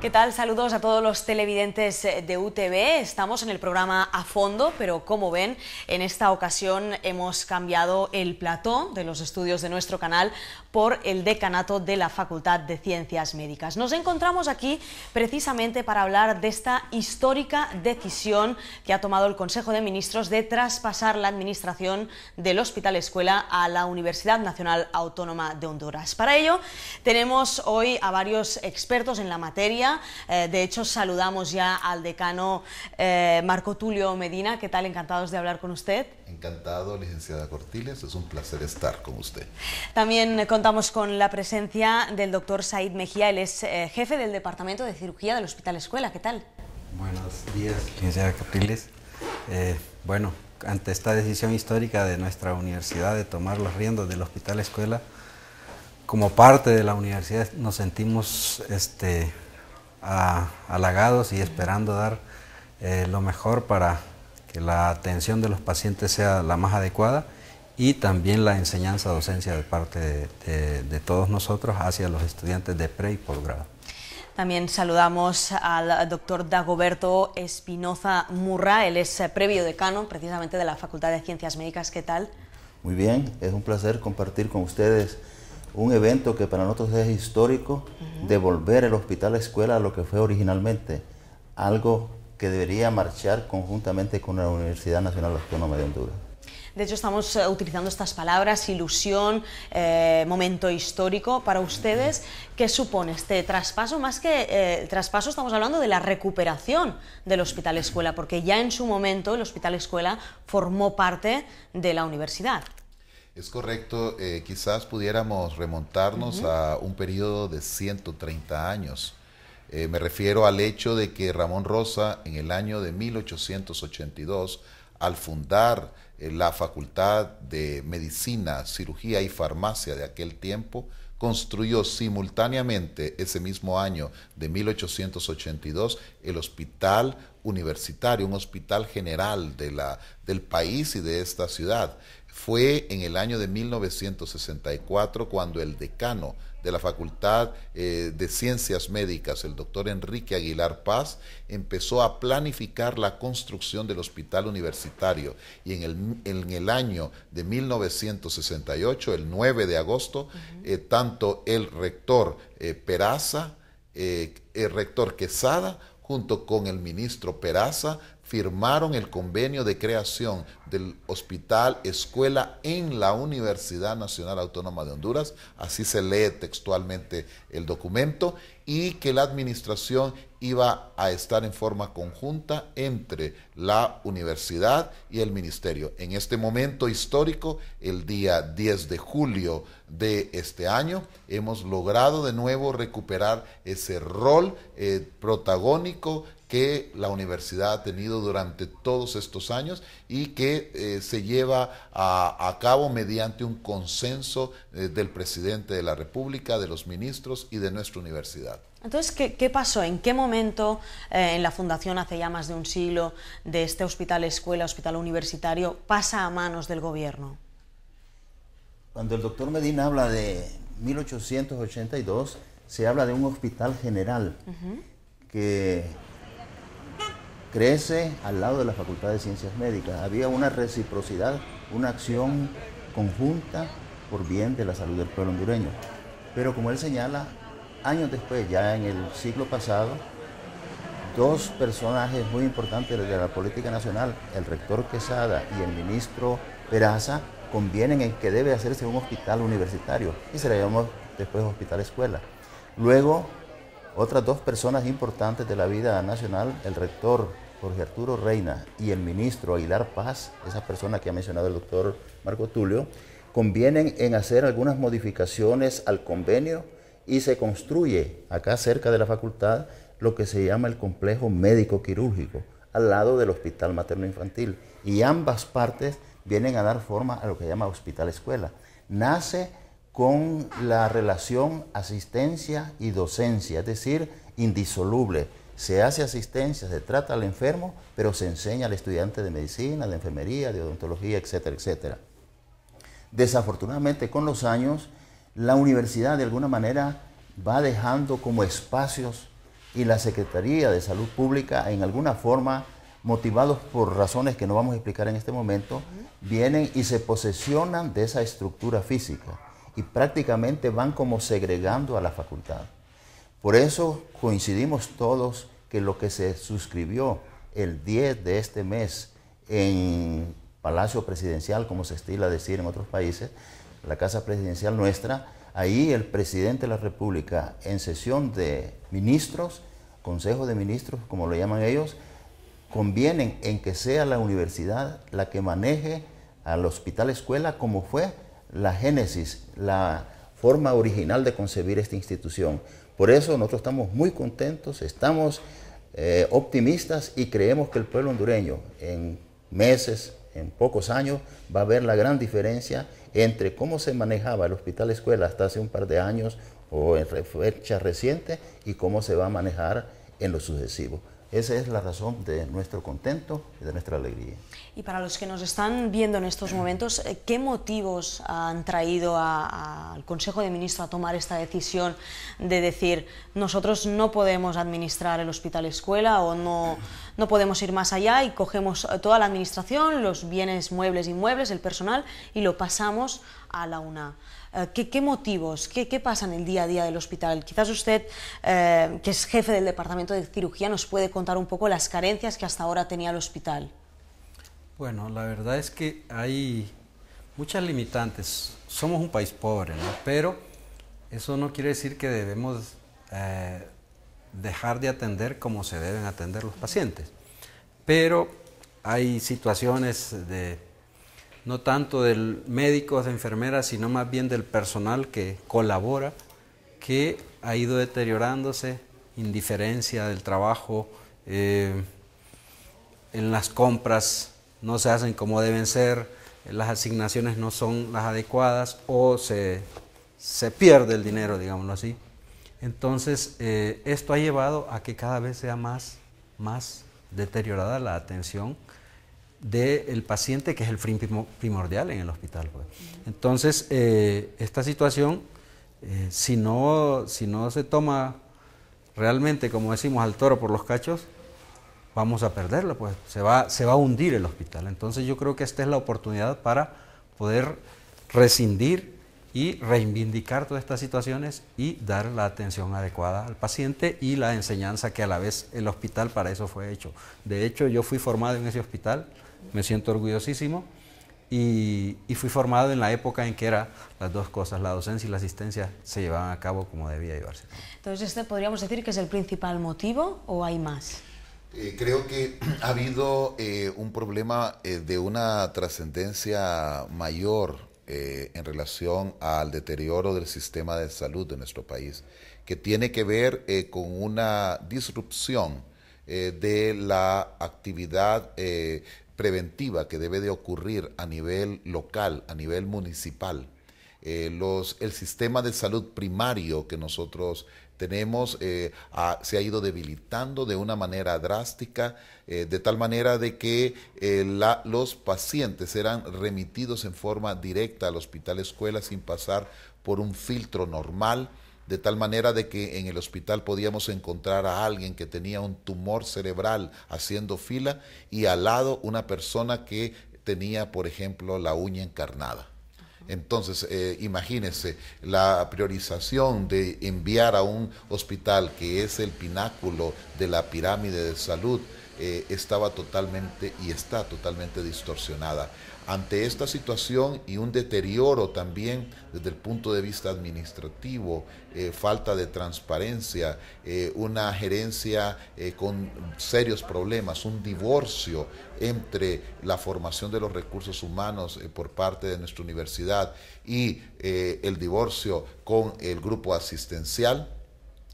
¿Qué tal? Saludos a todos los televidentes de UTV. Estamos en el programa A Fondo, pero como ven, en esta ocasión hemos cambiado el plató de los estudios de nuestro canal por el decanato de la Facultad de Ciencias Médicas. Nos encontramos aquí precisamente para hablar de esta histórica decisión que ha tomado el Consejo de Ministros de traspasar la administración del Hospital Escuela a la Universidad Nacional Autónoma de Honduras. Para ello, tenemos hoy a varios expertos en la materia eh, de hecho, saludamos ya al decano eh, Marco Tulio Medina. ¿Qué tal? Encantados de hablar con usted. Encantado, licenciada Cortiles. Es un placer estar con usted. También contamos con la presencia del doctor Said Mejía. Él es eh, jefe del Departamento de Cirugía del Hospital Escuela. ¿Qué tal? Buenos días, licenciada Cortiles. bueno, ante esta decisión histórica de nuestra universidad de tomar los riendos del Hospital Escuela, como parte de la universidad nos sentimos este, halagados y esperando dar eh, lo mejor para que la atención de los pacientes sea la más adecuada y también la enseñanza docencia de parte de, todos nosotros hacia los estudiantes de pre y posgrado. También saludamos al doctor Dagoberto Espinoza Murra, él es previo decano precisamente de la Facultad de Ciencias Médicas. ¿Qué tal? Muy bien, es un placer compartir con ustedes un evento que para nosotros es histórico, devolver el hospital escuela a lo que fue originalmente, algo que debería marchar conjuntamente con la Universidad Nacional Autónoma de Honduras. De hecho, estamos eh, utilizando estas palabras, ilusión, eh, momento histórico. Para ustedes, ¿qué supone este traspaso? Más que eh, el traspaso, estamos hablando de la recuperación del Hospital Escuela, porque ya en su momento el Hospital Escuela formó parte de la universidad. Es correcto, eh, quizás pudiéramos remontarnos a un periodo de 130 años. Eh, me refiero al hecho de que Ramón Rosa en el año de 1882, al fundar eh, la Facultad de Medicina, Cirugía y Farmacia de aquel tiempo, construyó simultáneamente ese mismo año de 1882 el Hospital Universitario, un hospital general de la, del país y de esta ciudad. Fue en el año de 1964 cuando el decano de la Facultad eh, de Ciencias Médicas, el doctor Enrique Aguilar Paz, empezó a planificar la construcción del hospital universitario. Y en el, en el año de 1968, el 9 de agosto, eh, tanto el rector eh, Peraza, el rector Quesada, junto con el ministro Peraza, firmaron el convenio de creación del Hospital Escuela en la Universidad Nacional Autónoma de Honduras, así se lee textualmente el documento, y que la administración iba a estar en forma conjunta entre la universidad y el ministerio. En este momento histórico, el día 10 de julio de este año, hemos logrado de nuevo recuperar ese rol eh, protagónico que la universidad ha tenido durante todos estos años y que eh, se lleva a, cabo mediante un consenso eh, del presidente de la República, de los ministros y de nuestra universidad. Entonces, ¿qué, pasó? ¿En qué momento eh, en la fundación hace ya más de un siglo de este hospital escuela, hospital universitario, pasa a manos del gobierno? Cuando el doctor Medina habla de 1882, se habla de un hospital general que crece al lado de la Facultad de Ciencias Médicas. Había una reciprocidad, una acción conjunta por bien de la salud del pueblo hondureño. Pero como él señala, años después, ya en el siglo pasado, dos personajes muy importantes de la política nacional, el rector Quesada y el ministro Peraza, convienen en que debe hacerse un hospital universitario y se le llamó después hospital escuela. Luego otras dos personas importantes de la vida nacional, el rector Jorge Arturo Reina y el ministro Aguilar Paz, esa persona que ha mencionado el doctor Marco Tulio, convienen en hacer algunas modificaciones al convenio y se construye acá cerca de la facultad lo que se llama el complejo médico quirúrgico, al lado del hospital materno infantil. Y ambas partes vienen a dar forma a lo que se llama hospital escuela. Nace con la relación asistencia y docencia, es decir, indisoluble. Se hace asistencia, se trata al enfermo, pero se enseña al estudiante de medicina, de enfermería, de odontología, etcétera, etcétera. Desafortunadamente, con los años, la universidad de alguna manera va dejando como espacios y la Secretaría de Salud Pública en alguna forma, motivados por razones que no vamos a explicar en este momento, vienen y se posesionan de esa estructura física y prácticamente van como segregando a la facultad. Por eso coincidimos todos que lo que se suscribió el 10 de este mes en Palacio Presidencial, como se estila decir en otros países, la Casa Presidencial nuestra, ahí el presidente de la República en sesión de ministros, Consejo de Ministros, como lo llaman ellos, convienen en que sea la universidad la que maneje al hospital escuela como fue la génesis, la forma original de concebir esta institución. Por eso nosotros estamos muy contentos, estamos eh, optimistas y creemos que el pueblo hondureño en meses, en pocos años, va a ver la gran diferencia entre cómo se manejaba el hospital escuela hasta hace un par de años o en fecha reciente y cómo se va a manejar en lo sucesivo. Esa es la razón de nuestro contento y de nuestra alegría. Y para los que nos están viendo en estos momentos, eh, ¿qué motivos han traído al Consejo de Ministros a tomar esta decisión de decir nosotros no podemos administrar el hospital escuela o no, no podemos ir más allá y cogemos toda la administración, los bienes muebles, inmuebles, el personal y lo pasamos a la UNA? Eh, ¿Qué, motivos, qué, pasa en el día a día del hospital? Quizás usted, eh, que es jefe del departamento de cirugía, nos puede contar un poco las carencias que hasta ahora tenía el hospital. Bueno, la verdad es que hay muchas limitantes. Somos un país pobre, ¿no? pero eso no quiere decir que debemos eh, dejar de atender como se deben atender los pacientes. Pero hay situaciones de no tanto del médico, de enfermeras, sino más bien del personal que colabora, que ha ido deteriorándose, indiferencia del trabajo, eh, en las compras no se hacen como deben ser, las asignaciones no son las adecuadas o se, pierde el dinero, digámoslo así. Entonces, eh, esto ha llevado a que cada vez sea más, más deteriorada la atención del paciente, que es el fin primordial en el hospital. Pues. Entonces, eh, esta situación, eh, si, no, si no se toma realmente, como decimos, al toro por los cachos, vamos a perderla, pues se va, se va a hundir el hospital. Entonces yo creo que esta es la oportunidad para poder rescindir y reivindicar todas estas situaciones y dar la atención adecuada al paciente y la enseñanza que a la vez el hospital para eso fue hecho. De hecho, yo fui formado en ese hospital me siento orgullosísimo. Y, fui formado en la época en que eran las dos cosas, la docencia y la asistencia, se llevaban a cabo como debía llevarse. Entonces, ¿este podríamos decir que es el principal motivo o hay más? Eh, creo que ha habido eh, un problema eh, de una trascendencia mayor en relación al deterioro del sistema de salud de nuestro país, que tiene que ver con una disrupción de la actividad preventiva que debe de ocurrir a nivel local, a nivel municipal. Eh, los, el sistema de salud primario que nosotros tenemos eh, se ha ido debilitando de una manera drástica, eh, de tal manera de que los pacientes eran remitidos en forma directa al hospital escuela sin pasar por un filtro normal de tal manera de que en el hospital podíamos encontrar a alguien que tenía un tumor cerebral haciendo fila y al lado una persona que tenía, por ejemplo, la uña encarnada. Entonces, eh, imagínense, la priorización de enviar a un hospital que es el pináculo de la pirámide de salud eh, estaba totalmente y está totalmente distorsionada. Ante esta situación y un deterioro también desde el punto de vista administrativo, eh, falta de transparencia, eh, una gerencia eh, con serios problemas, un divorcio entre la formación de los recursos humanos por parte de nuestra universidad y el divorcio con el grupo asistencial,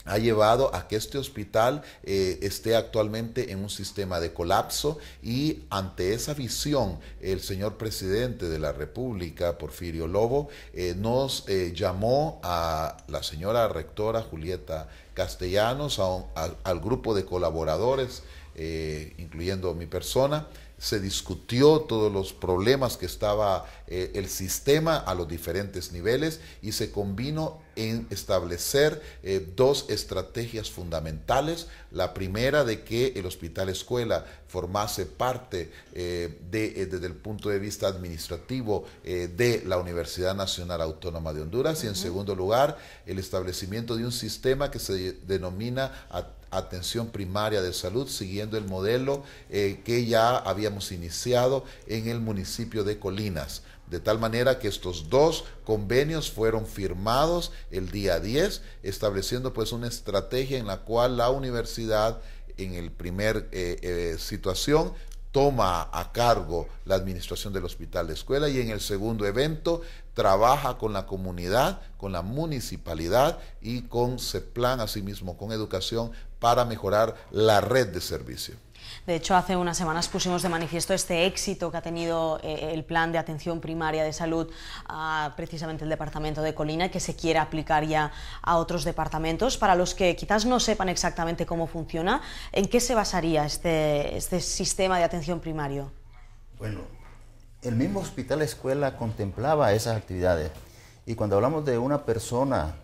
ha llevado a que este hospital eh, esté actualmente en un sistema de colapso y ante esa visión el señor presidente de la República, Porfirio Lobo, eh, nos eh, llamó a la señora rectora Julieta castellanos, al grupo de colaboradores, eh, incluyendo mi persona, se discutió todos los problemas que estaba eh, el sistema a los diferentes niveles y se combinó en establecer eh, dos estrategias fundamentales. La primera de que el hospital escuela formase parte eh, de, desde el punto de vista administrativo de la Universidad Nacional Autónoma de Honduras y en segundo lugar el establecimiento de un sistema que se denomina atención primaria de salud, siguiendo el modelo eh, que ya habíamos iniciado en el municipio de Colinas. De tal manera que estos dos convenios fueron firmados el día 10, estableciendo pues una estrategia en la cual la universidad en el primer eh, eh, situación toma a cargo la administración del hospital de escuela y en el segundo evento trabaja con la comunidad, con la municipalidad y con CEPLAN, asimismo con educación, para mejorar la red de servicio. De hecho, hace unas semanas pusimos de manifiesto este éxito que ha tenido eh, el plan de atención primaria de salud a precisamente el departamento de Colina que se quiere aplicar ya a otros departamentos. Para los que quizás no sepan exactamente cómo funciona, ¿en qué se basaría este, este sistema de atención primario? Bueno, el mismo hospital escuela contemplaba esas actividades y cuando hablamos de una persona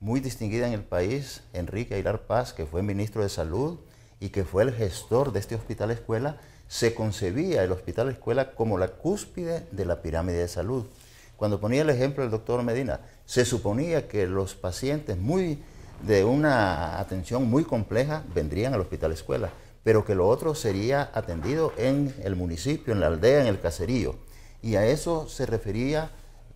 muy distinguida en el país, Enrique Aguilar Paz, que fue ministro de Salud, y que fue el gestor de este hospital escuela, se concebía el hospital escuela como la cúspide de la pirámide de salud. Cuando ponía el ejemplo del doctor Medina, se suponía que los pacientes muy de una atención muy compleja vendrían al hospital escuela, pero que lo otro sería atendido en el municipio, en la aldea, en el caserío. Y a eso se refería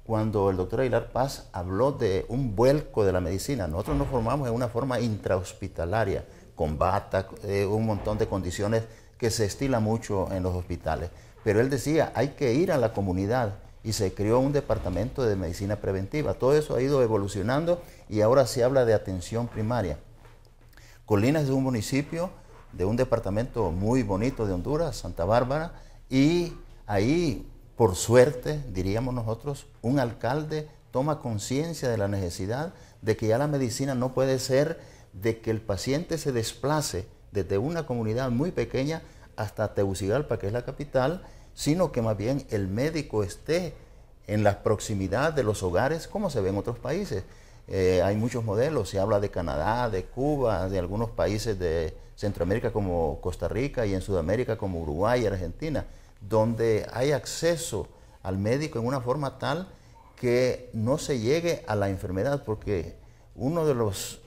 cuando el doctor Aguilar Paz habló de un vuelco de la medicina. Nosotros nos formamos en una forma intrahospitalaria combata, eh, un montón de condiciones que se estila mucho en los hospitales. Pero él decía, hay que ir a la comunidad y se creó un departamento de medicina preventiva. Todo eso ha ido evolucionando y ahora se habla de atención primaria. Colinas es un municipio de un departamento muy bonito de Honduras, Santa Bárbara, y ahí, por suerte, diríamos nosotros, un alcalde toma conciencia de la necesidad de que ya la medicina no puede ser de que el paciente se desplace desde una comunidad muy pequeña hasta Tegucigalpa, que es la capital, sino que más bien el médico esté en la proximidad de los hogares, como se ve en otros países. Eh, hay muchos modelos, se habla de Canadá, de Cuba, de algunos países de Centroamérica como Costa Rica y en Sudamérica como Uruguay y Argentina, donde hay acceso al médico en una forma tal que no se llegue a la enfermedad, porque uno de los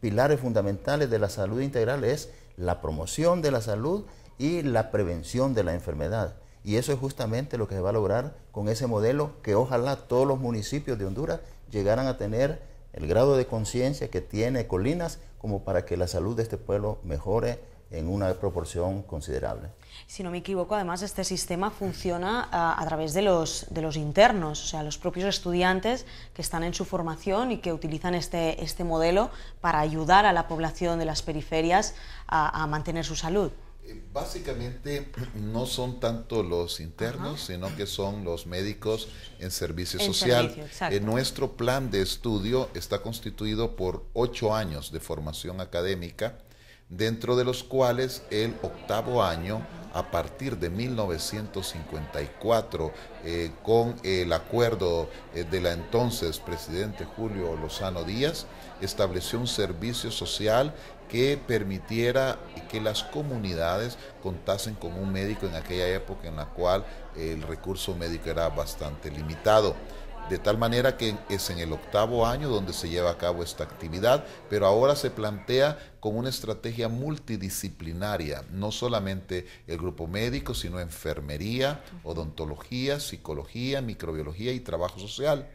pilares fundamentales de la salud integral es la promoción de la salud y la prevención de la enfermedad. Y eso es justamente lo que se va a lograr con ese modelo que ojalá todos los municipios de Honduras llegaran a tener el grado de conciencia que tiene Colinas como para que la salud de este pueblo mejore en una proporción considerable. Si no me equivoco, además este sistema funciona a, través de los, de los internos, o sea, los propios estudiantes que están en su formación y que utilizan este, este modelo para ayudar a la población de las periferias a, mantener su salud. Eh, básicamente no son tanto los internos, sino que son los médicos en servicio social. en nuestro plan de estudio está constituido por ocho años de formación académica dentro de los cuales el octavo año, a partir de 1954, eh, con el acuerdo eh, de la entonces presidente Julio Lozano Díaz, estableció un servicio social que permitiera que las comunidades contasen con un médico en aquella época en la cual el recurso médico era bastante limitado. De tal manera que es en el octavo año donde se lleva a cabo esta actividad, pero ahora se plantea como una estrategia multidisciplinaria, no solamente el grupo médico, sino enfermería, odontología, psicología, microbiología y trabajo social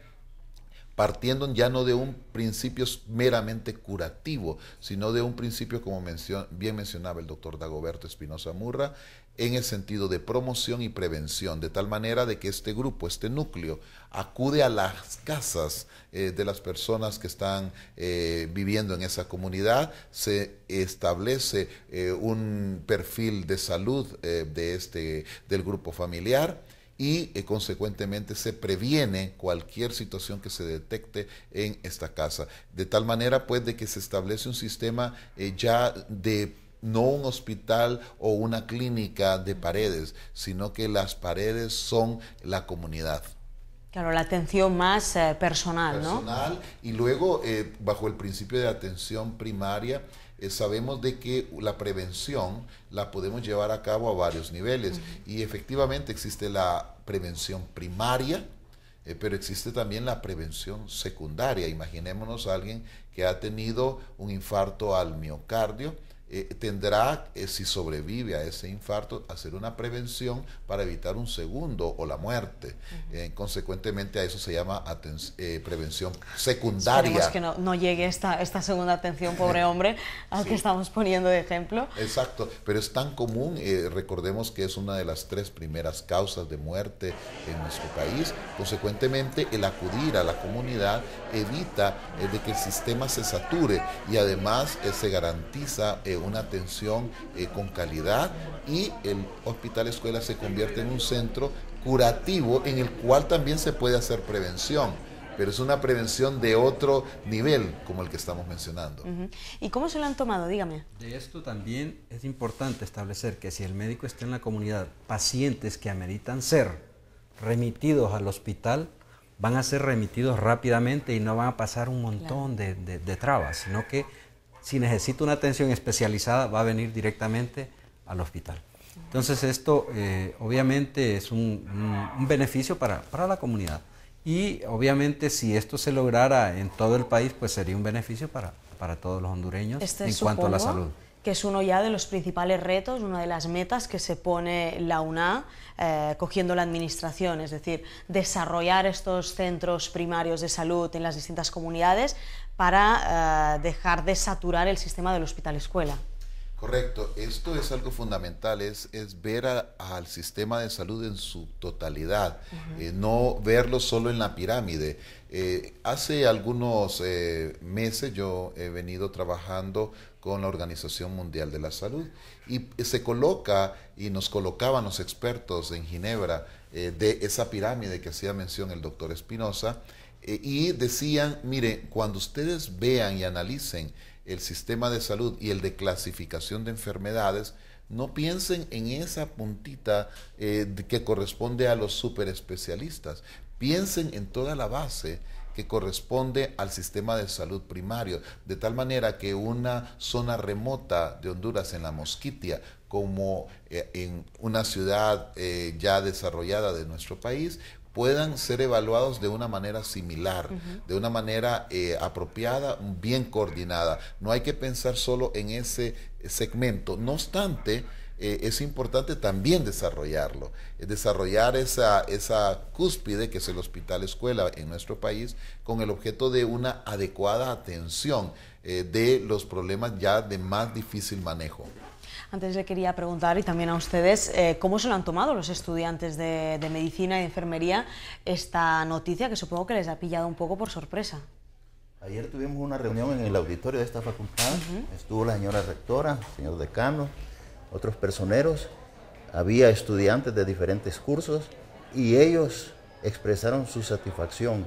partiendo ya no de un principio meramente curativo, sino de un principio, como bien mencionaba el doctor Dagoberto Espinosa Murra, en el sentido de promoción y prevención, de tal manera de que este grupo, este núcleo, acude a las casas eh, de las personas que están eh, viviendo en esa comunidad, se establece eh, un perfil de salud de este, del grupo familiar y eh, consecuentemente se previene cualquier situación que se detecte en esta casa. De tal manera pues de que se establece un sistema eh, ya de no un hospital o una clínica de paredes, sino que las paredes son la comunidad. Claro, la atención más eh, personal, ¿no? Personal y luego bajo el principio de atención primaria eh, sabemos de que la prevención la podemos llevar a cabo a varios niveles y efectivamente existe la prevención primaria, eh, pero existe también la prevención secundaria. Imaginémonos a alguien que ha tenido un infarto al miocardio, eh, tendrá, eh, si sobrevive a ese infarto, hacer una prevención para evitar un segundo o la muerte. Eh, consecuentemente a eso se llama prevención secundaria. Esperemos que no, no, llegue esta, esta segunda atención, pobre hombre, al que estamos poniendo de ejemplo. Exacto, pero es tan común, recordemos que es una de las tres primeras causas de muerte en nuestro país. Consecuentemente, el acudir a la comunidad evita de que el sistema se sature y además se garantiza una atención eh, con calidad y el hospital escuela se convierte en un centro curativo en el cual también se puede hacer prevención pero es una prevención de otro nivel, como el que estamos mencionando. ¿Y cómo se lo han tomado? Dígame. De esto también es importante establecer que si el médico está en la comunidad, pacientes que ameritan ser remitidos al hospital, van a ser remitidos rápidamente y no van a pasar un montón de, de trabas, sino que si necesita una atención especializada, va a venir directamente al hospital. Entonces esto eh, obviamente es un, beneficio para, la comunidad. Y obviamente si esto se lograra en todo el país, pues sería un beneficio para, para todos los hondureños este en cuanto a la salud que es uno ya de los principales retos, una de las metas que se pone la UNA eh, cogiendo la administración, es decir, desarrollar estos centros primarios de salud en las distintas comunidades para eh, dejar de saturar el sistema del hospital escuela. Correcto, esto es algo fundamental, es, es ver al sistema de salud en su totalidad, eh, no verlo solo en la pirámide. Eh, hace algunos meses yo he venido trabajando con la Organización Mundial de la Salud y se coloca y nos colocaban los expertos en Ginebra de esa pirámide que hacía mención el doctor Espinosa eh, y decían, mire, cuando ustedes vean y analicen el sistema de salud y el de clasificación de enfermedades, no piensen en esa puntita eh, que corresponde a los super especialistas. Piensen en toda la base que corresponde al sistema de salud primario, de tal manera que una zona remota de Honduras en la Mosquitia, como eh, en una ciudad ya desarrollada de nuestro país, puedan ser evaluados de una manera similar, de una manera eh, apropiada, bien coordinada. No hay que pensar solo en ese segmento. No obstante, eh, es importante también desarrollarlo, desarrollar esa, esa cúspide que es el hospital escuela en nuestro país con el objeto de una adecuada atención eh, de los problemas ya de más difícil manejo. Antes le quería preguntar, y también a ustedes, eh, ¿cómo se lo han tomado los estudiantes de, medicina y de enfermería esta noticia que supongo que les ha pillado un poco por sorpresa? Ayer tuvimos una reunión en el auditorio de esta facultad. Estuvo la señora rectora, el señor decano, otros personeros. Había estudiantes de diferentes cursos y ellos expresaron su satisfacción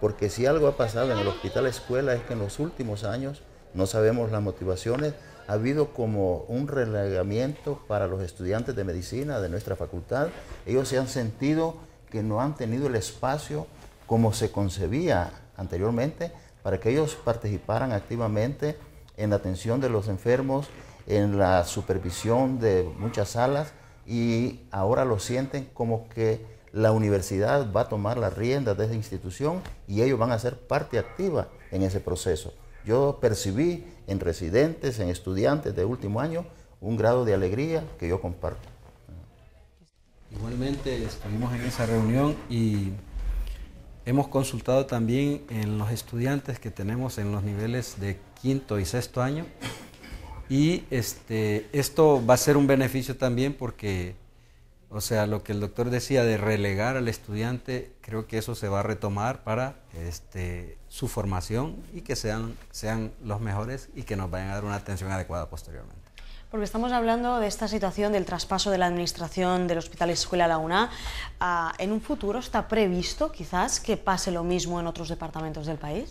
porque si algo ha pasado en el hospital escuela es que en los últimos años, no sabemos las motivaciones, ha habido como un relegamiento para los estudiantes de medicina de nuestra facultad. Ellos se han sentido que no han tenido el espacio como se concebía anteriormente para que ellos participaran activamente en la atención de los enfermos, en la supervisión de muchas salas y ahora lo sienten como que la universidad va a tomar las riendas de esa institución y ellos van a ser parte activa en ese proceso. Yo percibí en residentes, en estudiantes de último año, un grado de alegría que yo comparto. Igualmente estuvimos en esa reunión y hemos consultado también en los estudiantes que tenemos en los niveles de quinto y sexto año y este, esto va a ser un beneficio también porque o sea, lo que el doctor decía de relegar al estudiante, creo que eso se va a retomar para este, su formación y que sean, sean los mejores y que nos vayan a dar una atención adecuada posteriormente. porque estamos hablando de esta situación del traspaso de la administración del Hospital Escuela La UNA. Ah, ¿En un futuro está previsto quizás que pase lo mismo en otros departamentos del país?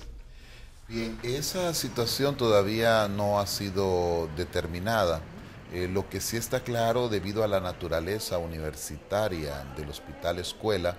Bien, esa situación todavía no ha sido determinada. Eh, lo que sí está claro debido a la naturaleza universitaria del Hospital Escuela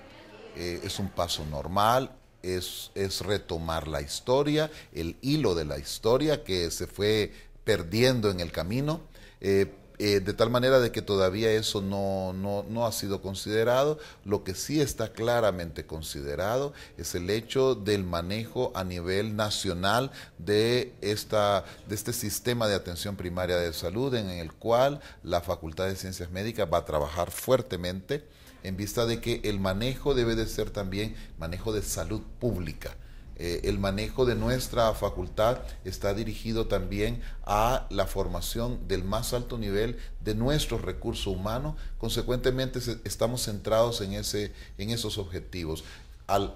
eh, es un paso normal, es, retomar la historia, el hilo de la historia que se fue perdiendo en el camino, eh, eh, de tal manera de que todavía eso no, no, no, ha sido considerado. Lo que sí está claramente considerado es el hecho del manejo a nivel nacional de, esta, de este sistema de atención primaria de salud en el cual la Facultad de Ciencias Médicas va a trabajar fuertemente en vista de que el manejo debe de ser también manejo de salud pública. Eh, el manejo de nuestra facultad está dirigido también a la formación del más alto nivel de nuestro recurso humano. Consecuentemente, estamos centrados en, ese, en esos objetivos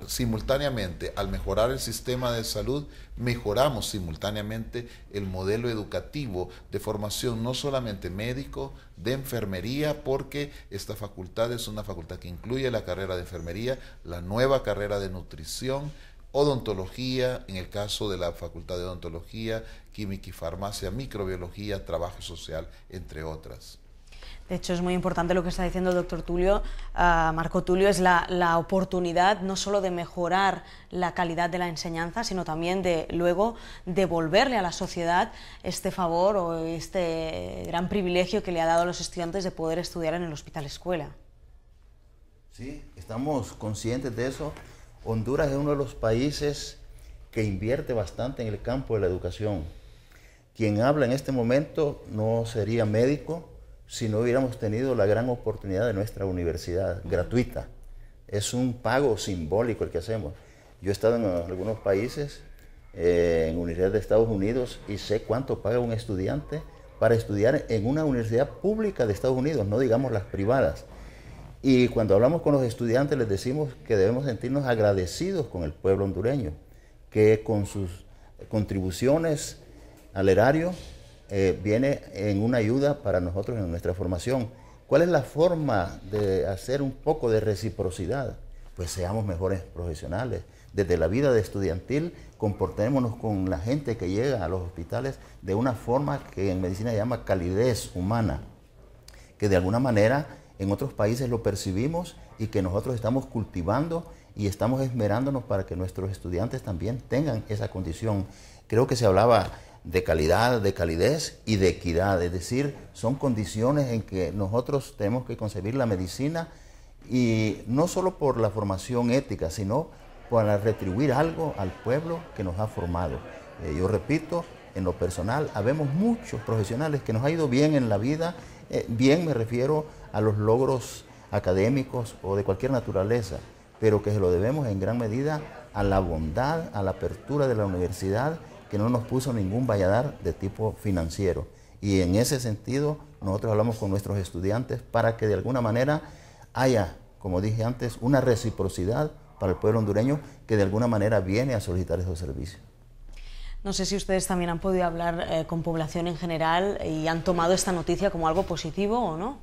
simultáneamente, al mejorar el sistema de salud, mejoramos simultáneamente el modelo educativo de formación, no solamente médico, de enfermería, porque esta facultad es una facultad que incluye la carrera de enfermería, la nueva carrera de nutrición, odontología, en el caso de la Facultad de Odontología, Química y Farmacia, Microbiología, Trabajo Social, entre otras. De hecho, es muy importante lo que está diciendo el doctor Tulio, ah, Marco Tulio, es la, oportunidad no solo de mejorar la calidad de la enseñanza, sino también de luego devolverle a la sociedad este favor o este gran privilegio que le ha dado a los estudiantes de poder estudiar en el hospital escuela. Sí, estamos conscientes de eso. Honduras es uno de los países que invierte bastante en el campo de la educación. Quien habla en este momento no sería médico, si no hubiéramos tenido la gran oportunidad de nuestra universidad gratuita. Es un pago simbólico el que hacemos. Yo he estado en algunos países, eh, en universidades de Estados Unidos, y sé cuánto paga un estudiante para estudiar en una universidad pública de Estados Unidos, no digamos las privadas. Y cuando hablamos con los estudiantes les decimos que debemos sentirnos agradecidos con el pueblo hondureño, que con sus contribuciones al erario eh, viene en una ayuda para nosotros en nuestra formación. ¿Cuál es la forma de hacer un poco de reciprocidad? Pues seamos mejores profesionales. Desde la vida de estudiantil, comportémonos con la gente que llega a los hospitales de una forma que en medicina se llama calidez humana, que de alguna manera en otros países lo percibimos y que nosotros estamos cultivando y estamos esmerándonos para que nuestros estudiantes también tengan esa condición. Creo que se hablaba de calidad, de calidez y de equidad. Es decir, son condiciones en que nosotros tenemos que concebir la medicina y no solo por la formación ética, sino para retribuir algo al pueblo que nos ha formado. Eh, yo repito, en lo personal, habemos muchos profesionales que nos ha ido bien en la vida, eh, bien me refiero a los logros académicos o de cualquier naturaleza, pero que se lo debemos en gran medida a la bondad, a la apertura de la universidad que no nos puso ningún valladar de tipo financiero. Y en ese sentido, nosotros hablamos con nuestros estudiantes para que de alguna manera haya, como dije antes, una reciprocidad para el pueblo hondureño que de alguna manera viene a solicitar esos servicios. No sé si ustedes también han podido hablar eh, con población en general y han tomado esta noticia como algo positivo o no.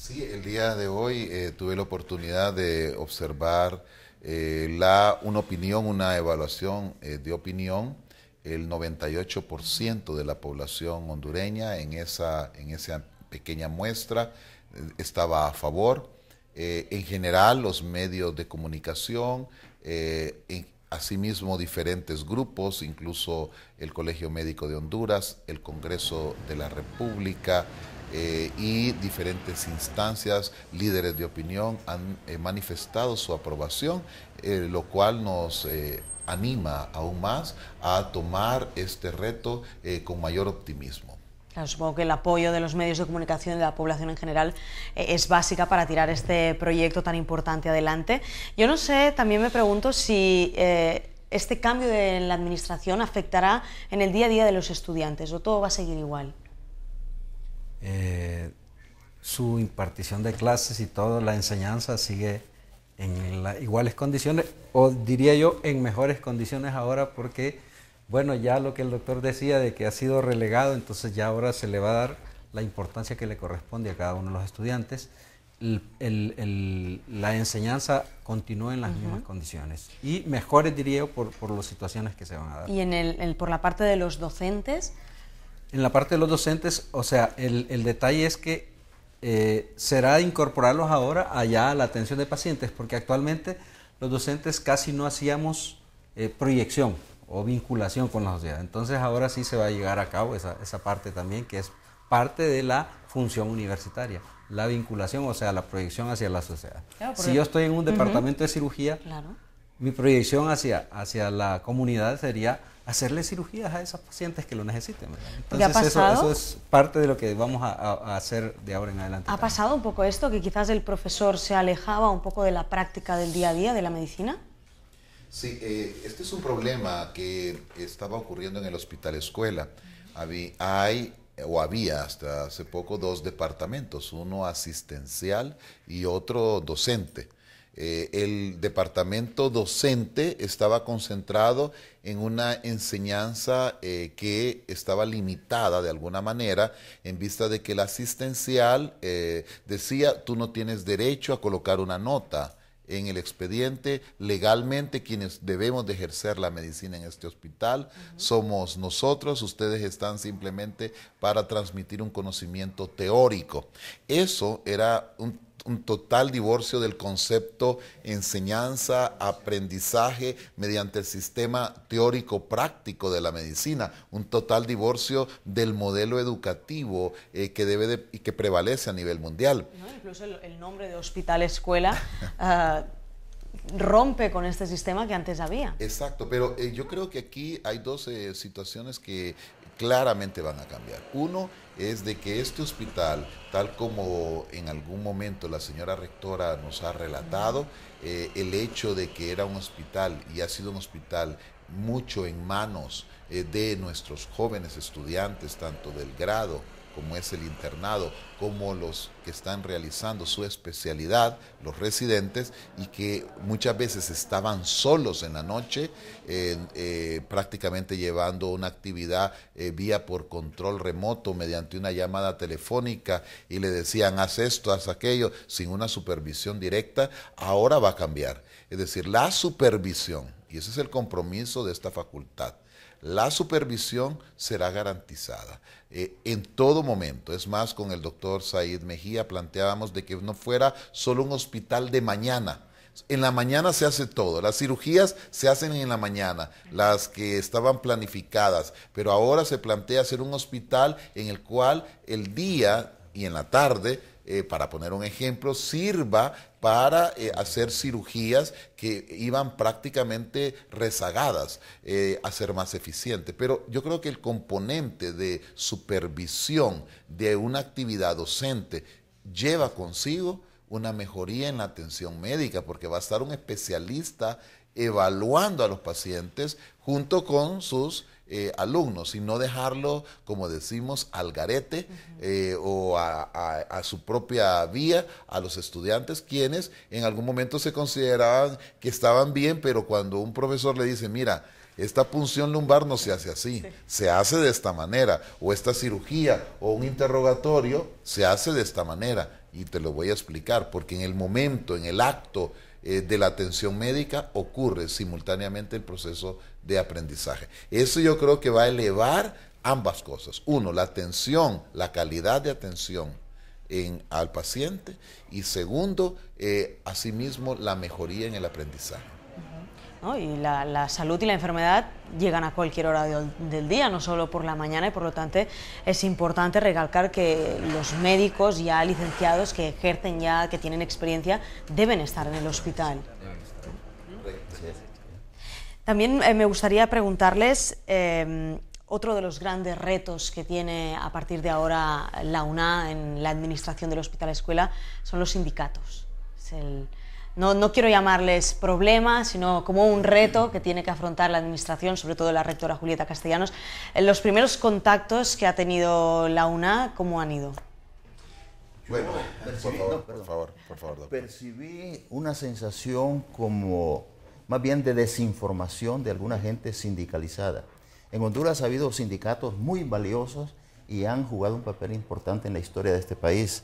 Sí, el día de hoy eh, tuve la oportunidad de observar eh, la, una opinión, una evaluación de opinión el 98% de la población hondureña en esa, en esa pequeña muestra eh, estaba a favor. Eh, en general, los medios de comunicación, eh, asimismo diferentes grupos, incluso el Colegio Médico de Honduras, el Congreso de la República y diferentes instancias, líderes de opinión, han manifestado su aprobación, lo cual nos anima aún más a tomar este reto eh, con mayor optimismo. supongo que el apoyo de los medios de comunicación y de la población en general eh, es básica para tirar este proyecto tan importante adelante. Yo no sé, también me pregunto si eh, este cambio de la administración afectará en el día a día de los estudiantes o todo va a seguir igual. Su impartición de clases y toda la enseñanza sigue en iguales condiciones, o diría yo en mejores condiciones ahora, porque, bueno, ya lo que el doctor decía de que ha sido relegado, entonces ya ahora se le va a dar la importancia que le corresponde a cada uno de los estudiantes, la enseñanza continúe en las mismas condiciones y mejores, diría yo, por, por las situaciones que se van a dar. ¿Y en el, por la parte de los docentes? En la parte de los docentes, o sea, el, el detalle es que eh, será incorporarlos ahora allá a la atención de pacientes, porque actualmente los docentes casi no hacíamos eh, proyección o vinculación con la sociedad. Entonces ahora sí se va a llegar a cabo esa, esa parte también, que es parte de la función universitaria, la vinculación, o sea, la proyección hacia la sociedad. si yo estoy en un departamento de cirugía, mi proyección hacia, hacia la comunidad sería hacerle cirugías a esos pacientes que lo necesiten. Entonces eso, es parte de lo que vamos a, hacer de ahora en adelante. ¿Ha pasado un poco esto, que quizás el profesor se alejaba un poco de la práctica del día a día de la medicina? Sí, eh, este es un problema que estaba ocurriendo en el hospital escuela. hay o había hasta hace poco dos departamentos, uno asistencial y otro docente. Eh, el departamento docente estaba concentrado en una enseñanza eh, que estaba limitada de alguna manera en vista de que el asistencial eh, decía tú no tienes derecho a colocar una nota en el expediente. Legalmente quienes debemos de ejercer la medicina en este hospital somos nosotros, ustedes están simplemente para transmitir un conocimiento teórico. Eso era un un total divorcio del concepto enseñanza, aprendizaje mediante el sistema teórico práctico de la medicina, un total divorcio del modelo educativo eh, que debe y que prevalece a nivel mundial. incluso el, nombre de hospital escuela ah, rompe con este sistema que antes había. Exacto, pero eh, yo creo que aquí hay dos eh, situaciones que claramente van a cambiar. Uno es de que este hospital, tal como en algún momento la señora rectora nos ha relatado, eh, el hecho de que era un hospital y ha sido un hospital mucho en manos de nuestros jóvenes estudiantes, tanto del grado como es el internado, como los que están realizando su especialidad, los residentes, y que muchas veces estaban solos en la noche, eh, prácticamente llevando una actividad eh, vía por control remoto mediante una llamada telefónica y le decían, haz esto, haz aquello, sin una supervisión directa, ahora va a cambiar. Es decir, la supervisión, y ese es el compromiso de esta facultad, la supervisión será garantizada eh, en todo momento. Es más, con el doctor Said Mejía planteábamos de que no fuera solo un hospital de mañana. En la mañana se hace todo, las cirugías se hacen en la mañana, las que estaban planificadas, pero ahora se plantea hacer un hospital en el cual el día y en la tarde eh, para poner un ejemplo, sirva para eh, hacer cirugías que iban prácticamente rezagadas eh, a ser más eficiente. Pero yo creo que el componente de supervisión de una actividad docente lleva consigo una mejoría en la atención médica, porque va a estar un especialista evaluando a los pacientes junto con sus eh, alumnos y no dejarlo, como decimos, al garete eh, o a, su propia vía a los estudiantes, quienes en algún momento se consideraban que estaban bien, pero cuando un profesor le dice, mira, esta punción lumbar no se hace así, se hace de esta manera, o esta cirugía o un interrogatorio se hace de esta manera, y te lo voy a explicar, porque en el momento, en el acto, eh, de la atención médica ocurre simultáneamente el proceso de aprendizaje. Eso yo creo que va a elevar ambas cosas. Uno, la atención, la calidad de atención en, al paciente y segundo, eh, asimismo, la mejoría en el aprendizaje. Y la, salud y la enfermedad llegan a cualquier hora del, día, no solo por la mañana, y por lo tanto es importante recalcar que los médicos ya licenciados que ejercen ya, que tienen experiencia, deben estar en el hospital. También eh, me gustaría preguntarles em, otro de los grandes retos que tiene a partir de ahora la UNA en la administración del hospital escuela son los sindicatos. Es el, no, quiero llamarles problemas, sino como un reto que tiene que afrontar la Administración, sobre todo la rectora Julieta Castellanos. En los primeros contactos que ha tenido la UNA, ¿cómo han ido? Bueno, percibí, por favor, por favor. Percibí una sensación como más bien de desinformación de alguna gente sindicalizada. En Honduras ha habido sindicatos muy valiosos y han jugado un papel importante en la historia de este país.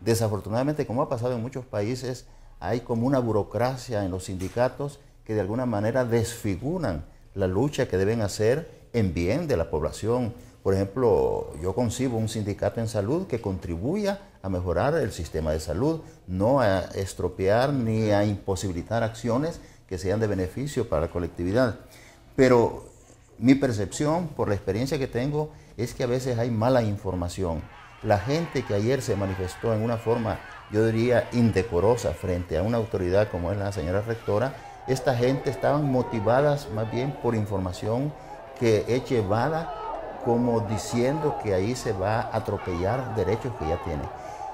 Desafortunadamente, como ha pasado en muchos países, hay como una burocracia en los sindicatos que de alguna manera desfiguran la lucha que deben hacer en bien de la población. Por ejemplo, yo concibo un sindicato en salud que contribuya a mejorar el sistema de salud, no a estropear ni a imposibilitar acciones que sean de beneficio para la colectividad. Pero mi percepción, por la experiencia que tengo, es que a veces hay mala información. La gente que ayer se manifestó en una forma, yo diría, indecorosa frente a una autoridad como es la señora rectora, esta gente estaban motivadas más bien por información que es llevada como diciendo que ahí se va a atropellar derechos que ya tiene.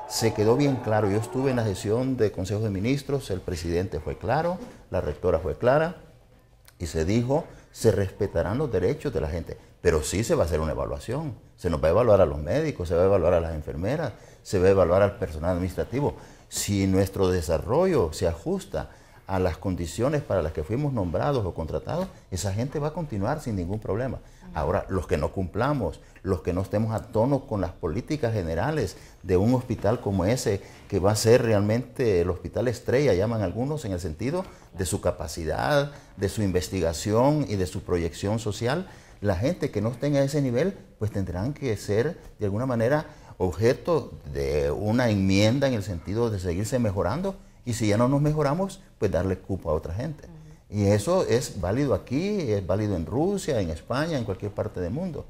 Se quedó bien claro, yo estuve en la sesión de Consejo de Ministros, el presidente fue claro, la rectora fue clara y se dijo, se respetarán los derechos de la gente, pero sí se va a hacer una evaluación, se nos va a evaluar a los médicos, se va a evaluar a las enfermeras, se va a evaluar al personal administrativo. Si nuestro desarrollo se ajusta a las condiciones para las que fuimos nombrados o contratados, esa gente va a continuar sin ningún problema. Ahora, los que no cumplamos, los que no estemos a tono con las políticas generales de un hospital como ese, que va a ser realmente el hospital estrella, llaman algunos, en el sentido de su capacidad, de su investigación y de su proyección social, la gente que no esté a ese nivel, pues tendrán que ser de alguna manera objeto de una enmienda en el sentido de seguirse mejorando y si ya no nos mejoramos, pues darle cupo a otra gente. Y eso es válido aquí, es válido en Rusia, en España, en cualquier parte del mundo.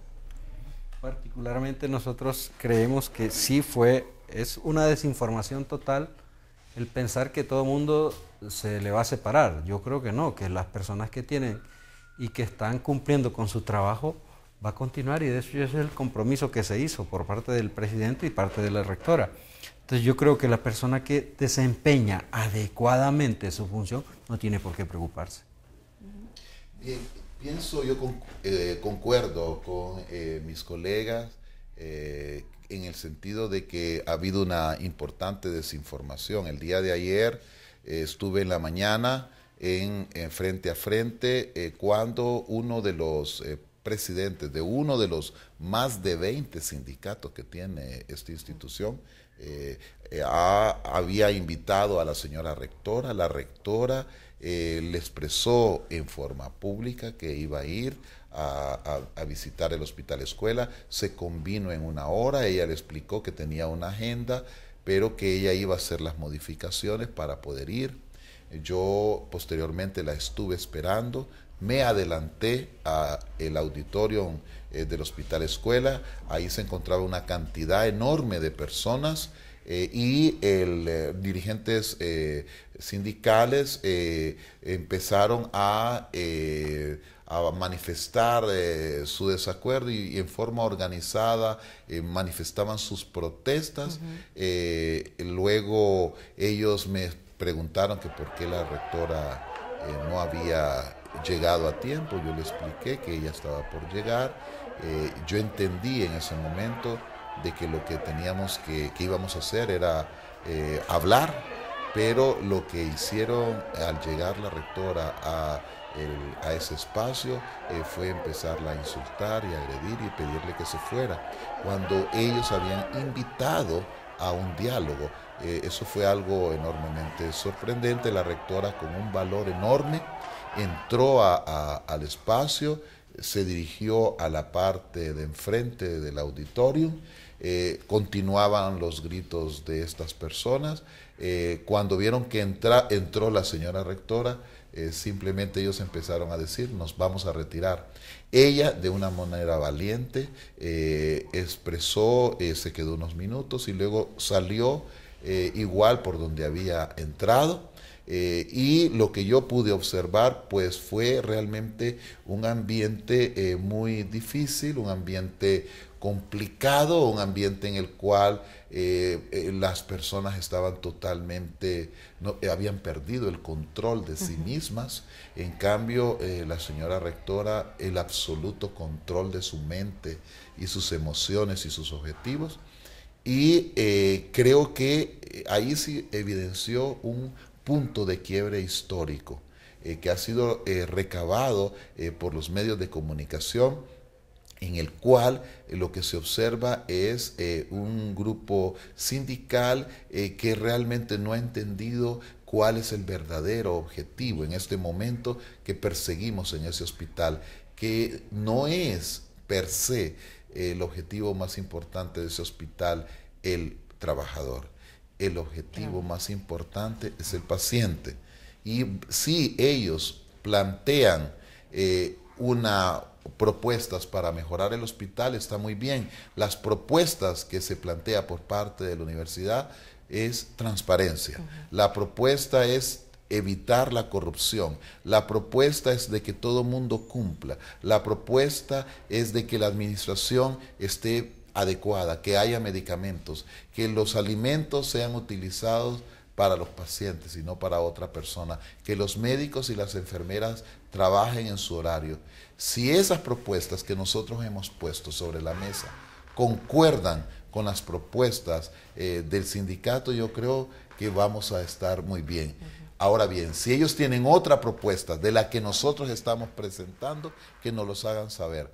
Particularmente nosotros creemos que sí fue, es una desinformación total el pensar que todo el mundo se le va a separar. Yo creo que no, que las personas que tienen y que están cumpliendo con su trabajo va a continuar y de eso es el compromiso que se hizo por parte del presidente y parte de la rectora. Entonces yo creo que la persona que desempeña adecuadamente su función no tiene por qué preocuparse. Bien, pienso, yo eh, concuerdo con eh, mis colegas eh, en el sentido de que ha habido una importante desinformación. El día de ayer estuve en la mañana en, frente a frente cuando uno de los presidentes de uno de los más de 20 sindicatos que tiene esta institución, eh, eh, había invitado a la señora rectora, la rectora eh, le expresó en forma pública que iba a ir a, visitar el hospital escuela, se convino en una hora, ella le explicó que tenía una agenda, pero que ella iba a hacer las modificaciones para poder ir. Yo posteriormente la estuve esperando, me adelanté al auditorio eh, del Hospital Escuela, ahí se encontraba una cantidad enorme de personas eh, y el, eh, dirigentes sindicales empezaron a, a manifestar su desacuerdo y, en forma organizada manifestaban sus protestas. luego ellos me preguntaron que por qué la rectora no había llegado a tiempo, yo le expliqué que ella estaba por llegar eh, yo entendí en ese momento de que lo que teníamos que, que íbamos a hacer era eh, hablar, pero lo que hicieron al llegar la rectora a, a ese espacio eh, fue empezarla a insultar y agredir y pedirle que se fuera, cuando ellos habían invitado a un diálogo. eso fue algo enormemente sorprendente. La rectora con un valor enorme entró al espacio, se dirigió a la parte de enfrente del auditorio, eh, continuaban los gritos de estas personas. Eh, cuando vieron que entró la señora rectora, eh, simplemente ellos empezaron a decir, nos vamos a retirar. Ella, de una manera valiente, expresó, se quedó unos minutos y luego salió igual por donde había entrado eh, y lo que yo pude observar pues fue realmente un ambiente eh, muy difícil, un ambiente complicado, un ambiente en el cual eh, las personas estaban totalmente, no, habían perdido el control de sí mismas. En cambio, la señora rectora, el absoluto control de su mente y sus emociones y sus objetivos. Y creo que ahí sí evidenció un punto de quiebre histórico eh, que ha sido eh, recabado eh, por los medios de comunicación en el cual lo que se observa es un grupo sindical que realmente no ha entendido cuál es el verdadero objetivo en este momento que perseguimos en ese hospital, que no es per se el objetivo más importante de ese hospital el trabajador. El objetivo más importante es el paciente. Y si ellos plantean una propuestas para mejorar el hospital está muy bien. Las propuestas que se plantea por parte de la universidad es transparencia. La propuesta es evitar la corrupción. La propuesta es de que todo mundo cumpla. La propuesta es de que la administración esté adecuada, que haya medicamentos, que los alimentos sean utilizados para los pacientes y no para otra persona, que los médicos y las enfermeras trabajen en su horario. Si esas propuestas que nosotros hemos puesto sobre la mesa concuerdan con las propuestas eh, del sindicato, yo creo que vamos a estar muy bien. Ahora bien, si ellos tienen otra propuesta de la que nosotros estamos presentando, que nos los hagan saber